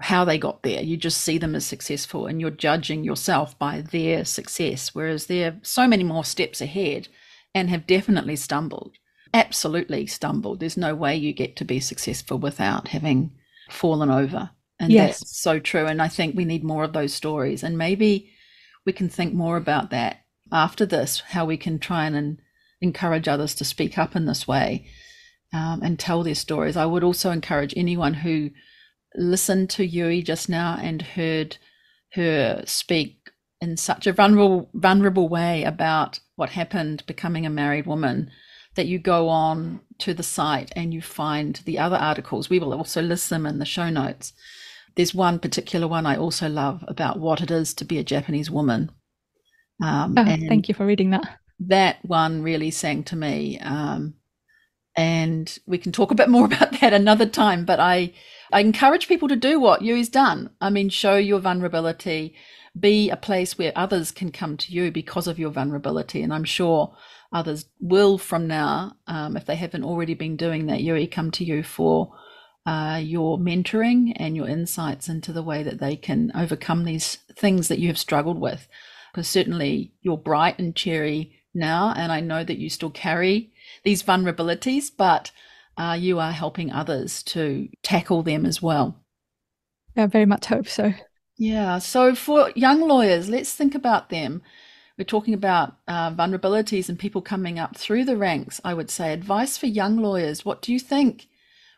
how they got there. You just see them as successful, and you're judging yourself by their success, whereas they're so many more steps ahead and have definitely stumbled. Absolutely stumbled. There's no way you get to be successful without having fallen over. And yes. that's so true. And I think we need more of those stories. And maybe we can think more about that after this, how we can try and encourage others to speak up in this way um, and tell their stories. I would also encourage anyone who listened to Yui just now and heard her speak in such a vulnerable, vulnerable way about what happened becoming a married woman that you go on to the site and you find the other articles. We will also list them in the show notes there's one particular one I also love about what it is to be a Japanese woman. Um, oh, thank you for reading that. That one really sang to me. Um, and we can talk a bit more about that another time. But I, I encourage people to do what Yui's done. I mean, show your vulnerability, be a place where others can come to you because of your vulnerability. And I'm sure others will from now, um, if they haven't already been doing that, Yui, come to you for uh, your mentoring and your insights into the way that they can overcome these things that you have struggled with. Because certainly you're bright and cheery now, and I know that you still carry these vulnerabilities, but uh, you are helping others to tackle them as well. I very much hope so. Yeah. So for young lawyers, let's think about them. We're talking about uh, vulnerabilities and people coming up through the ranks. I would say advice for young lawyers. What do you think?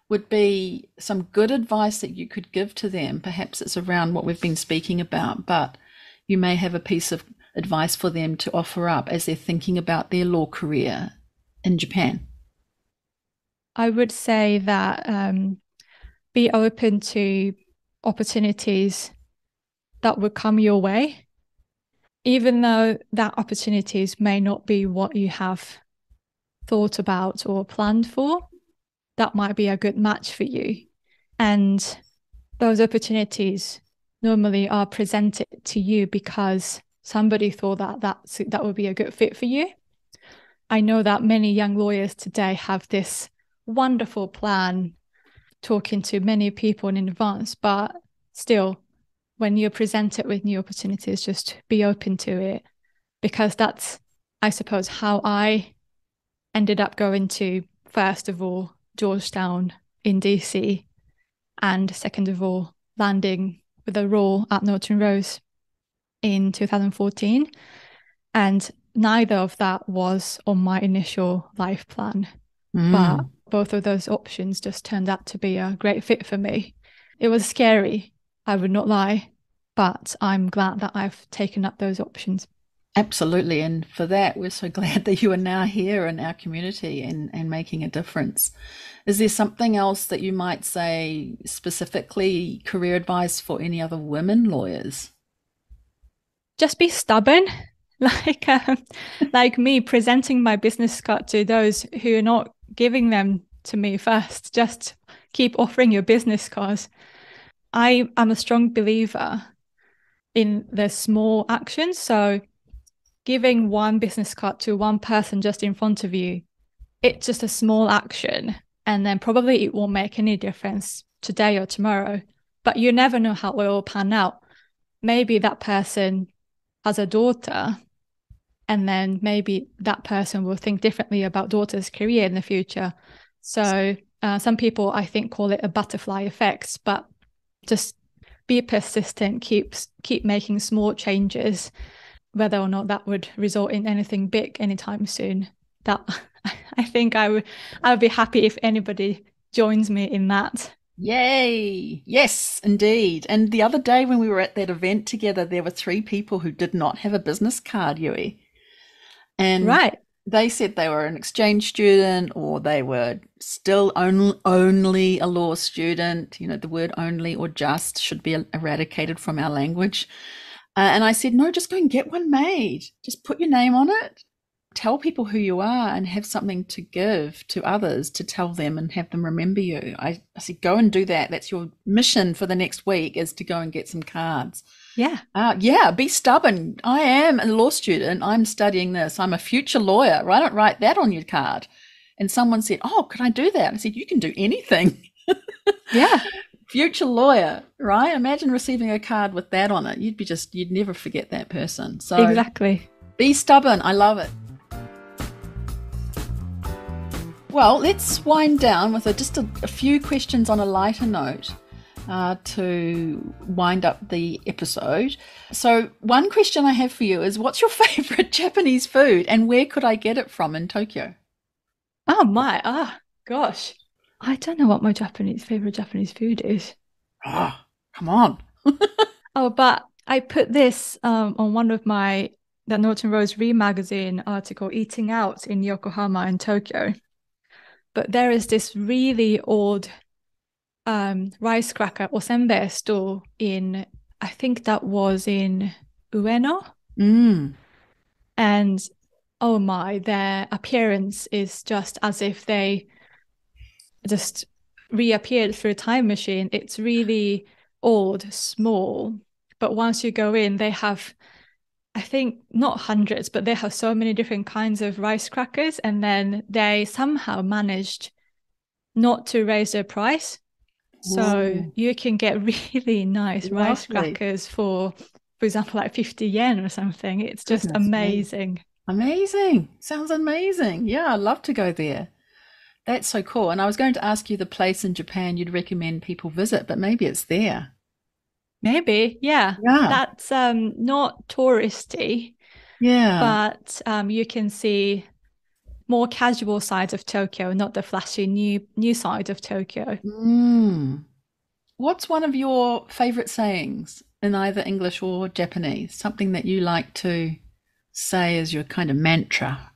would be some good advice that you could give to them? Perhaps it's around what we've been speaking about, but you may have a piece of advice for them to offer up as they're thinking about their law career in Japan. I would say that um, be open to opportunities that would come your way, even though that opportunities may not be what you have thought about or planned for that might be a good match for you. And those opportunities normally are presented to you because somebody thought that that's, that would be a good fit for you. I know that many young lawyers today have this wonderful plan talking to many people in advance, but still, when you're presented with new opportunities, just be open to it because that's I suppose, how I ended up going to, first of all, Georgetown in DC, and second of all, landing with a role at Norton Rose in 2014. And neither of that was on my initial life plan. Mm. But both of those options just turned out to be a great fit for me. It was scary, I would not lie, but I'm glad that I've taken up those options. Absolutely. And for that, we're so glad that you are now here in our community and, and making a difference. Is there something else that you might say specifically career advice for any other women lawyers? Just be stubborn. Like um, like me presenting my business card to those who are not giving them to me first. Just keep offering your business cards. I am a strong believer in the small actions. So giving one business card to one person just in front of you, it's just a small action. And then probably it won't make any difference today or tomorrow. But you never know how it will pan out. Maybe that person has a daughter, and then maybe that person will think differently about daughter's career in the future. So uh, some people, I think, call it a butterfly effect, but just be persistent, keep keep making small changes, whether or not that would result in anything big anytime soon. That I think I would I would be happy if anybody joins me in that. Yay! Yes, indeed. And the other day when we were at that event together, there were three people who did not have a business card, Yui. And right. They said they were an exchange student or they were still only, only a law student. You know, the word only or just should be eradicated from our language. Uh, and I said, no, just go and get one made. Just put your name on it. Tell people who you are and have something to give to others to tell them and have them remember you. I, I said, go and do that. That's your mission for the next week is to go and get some cards. Yeah. Uh, yeah, be stubborn. I am a law student. I'm studying this. I'm a future lawyer. Why don't write that on your card? And someone said, Oh, can I do that? I said, You can do anything. yeah. future lawyer, right? Imagine receiving a card with that on it. You'd be just, you'd never forget that person. So exactly. Be stubborn. I love it. Well, let's wind down with a, just a, a few questions on a lighter note. Uh, to wind up the episode. So, one question I have for you is what's your favorite Japanese food and where could I get it from in Tokyo? Oh, my. Ah, oh, gosh. I don't know what my Japanese favorite Japanese food is. Ah, oh, come on. oh, but I put this um, on one of my the Norton Rose Re magazine article, Eating Out in Yokohama and Tokyo. But there is this really old um, rice cracker or senbei store in, I think that was in Ueno. Mm. And oh my, their appearance is just as if they just reappeared through a time machine. It's really old, small, but once you go in, they have, I think, not hundreds, but they have so many different kinds of rice crackers. And then they somehow managed not to raise their price. So Ooh. you can get really nice Lovely. rice crackers for, for example, like 50 yen or something. It's just Goodness amazing. Me. Amazing. Sounds amazing. Yeah, I'd love to go there. That's so cool. And I was going to ask you the place in Japan you'd recommend people visit, but maybe it's there. Maybe, yeah. Yeah. That's um not touristy. Yeah. But um you can see more casual sides of Tokyo, not the flashy new new side of Tokyo. Mm. What's one of your favorite sayings in either English or Japanese? Something that you like to say as your kind of mantra?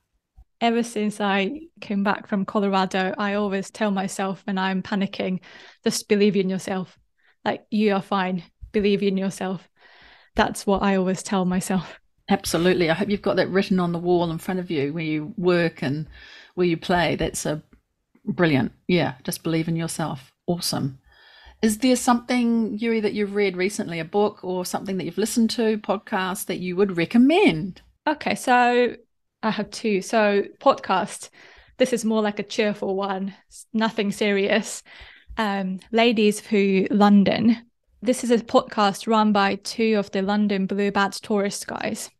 ever since I came back from Colorado, I always tell myself when I'm panicking, just believe in yourself. Like you are fine. Believe in yourself. That's what I always tell myself. Absolutely. I hope you've got that written on the wall in front of you where you work and where you play. That's a brilliant. Yeah, just believe in yourself. Awesome. Is there something, Yui, that you've read recently, a book or something that you've listened to, podcast that you would recommend? Okay, so I have two. So podcast. This is more like a cheerful one, nothing serious. Um, Ladies Who London. This is a podcast run by two of the London Blue Badge tourist guys.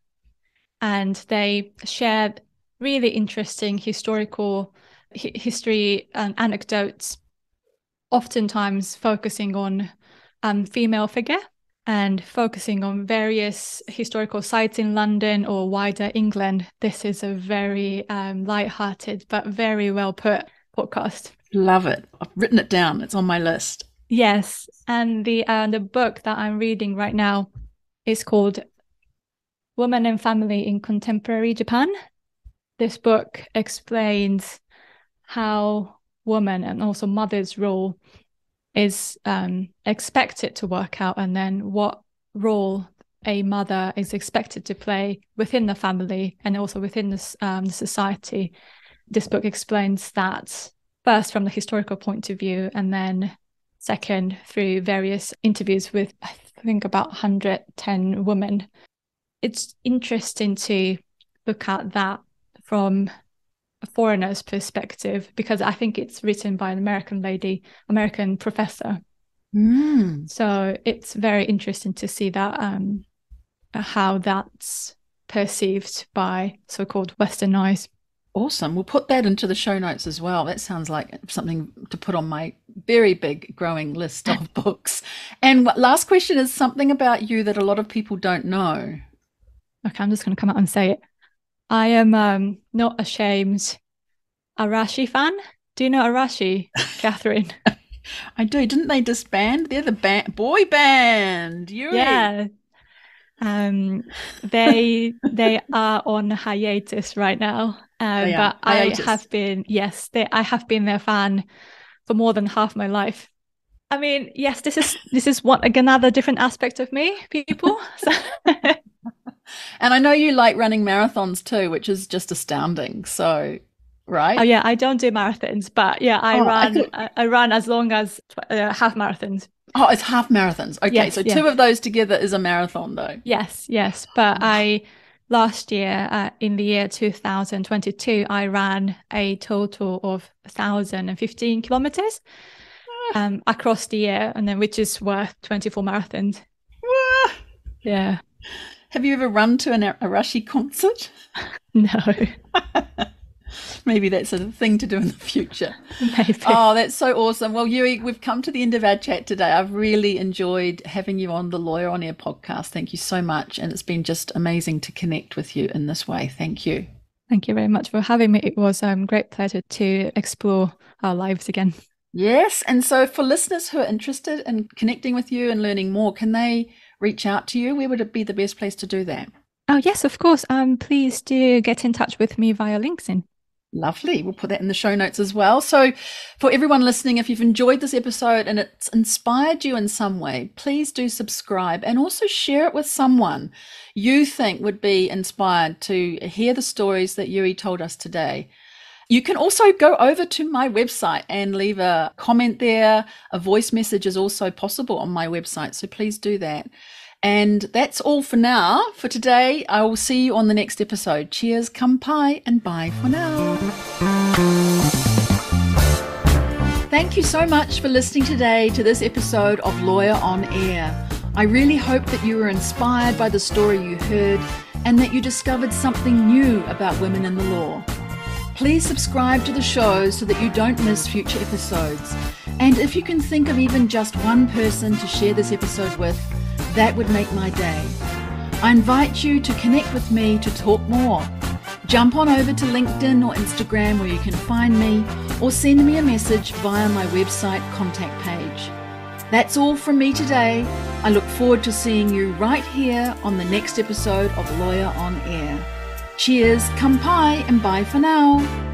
And they share really interesting historical hi- history and anecdotes, oftentimes focusing on um, female figure and focusing on various historical sites in London or wider England. This is a very um, light-hearted but very well put podcast. Love it. I've written it down. It's on my list. Yes, and the uh, the book that I'm reading right now is called Woman and Family in Contemporary Japan. This book explains how woman and also mother's role is um, expected to work out, and then what role a mother is expected to play within the family and also within this um, the society. This book explains that first from the historical point of view, and then second through various interviews with I think about 110 women. It's interesting to look at that from a foreigner's perspective because I think it's written by an American lady, American professor. Mm. So it's very interesting to see that um, how that's perceived by so-called Western eyes. Awesome. We'll put that into the show notes as well. That sounds like something to put on my very big growing list of books. And last question is something about you that a lot of people don't know. Okay, I'm just going to come out and say it. I am um, not ashamed Arashi fan. Do you know Arashi, Catherine? I do. Didn't they disband? They're the band, boy band. Yui. Yeah. Um, they they are on hiatus right now. Um, are. but I have been yes, they, I have been their fan for more than half my life. I mean, yes, this is this is one like another different aspect of me, people. So, And I know you like running marathons too, which is just astounding. So, right? oh yeah, I don't do marathons, but yeah, I Oh, I run I, I run as long as uh, half marathons. Oh, it's half marathons. Okay, Yes, so yeah. two of those together is a marathon, though. Yes, yes. But I last year, uh, in the year 2022, I ran a total of 1,015 kilometers um, across the year, and then which is worth 24 marathons. Yeah. Have you ever run to an Arashi concert? No, Maybe that's a thing to do in the future. maybe. Oh, that's so awesome. Well, Yui, we've come to the end of our chat today. I've really enjoyed having you on the Lawyer on Air podcast. Thank you so much. And it's been just amazing to connect with you in this way. Thank you. Thank you very much for having me. It was a um, great pleasure to explore our lives again. Yes. And so, for listeners who are interested in connecting with you and learning more, can they reach out to you? Where would it be the best place to do that? Oh yes, of course. Um, please do get in touch with me via LinkedIn. Lovely. We'll put that in the show notes as well. So, for everyone listening, if you've enjoyed this episode and it's inspired you in some way, please do subscribe and also share it with someone you think would be inspired to hear the stories that Yui told us today. You can also go over to my website and leave a comment there. A voice message is also possible on my website. So, please do that. And that's all for now. For today, I will see you on the next episode. Cheers, kampai, and bye for now. Thank you so much for listening today to this episode of Lawyer on Air. I really hope that you were inspired by the story you heard and that you discovered something new about women in the law. Please subscribe to the show so that you don't miss future episodes. And if you can think of even just one person to share this episode with, that would make my day. I invite you to connect with me to talk more. Jump on over to LinkedIn or Instagram where you can find me, or send me a message via my website contact page. That's all from me today. I look forward to seeing you right here on the next episode of Lawyer on Air. Cheers, kampai, and bye for now.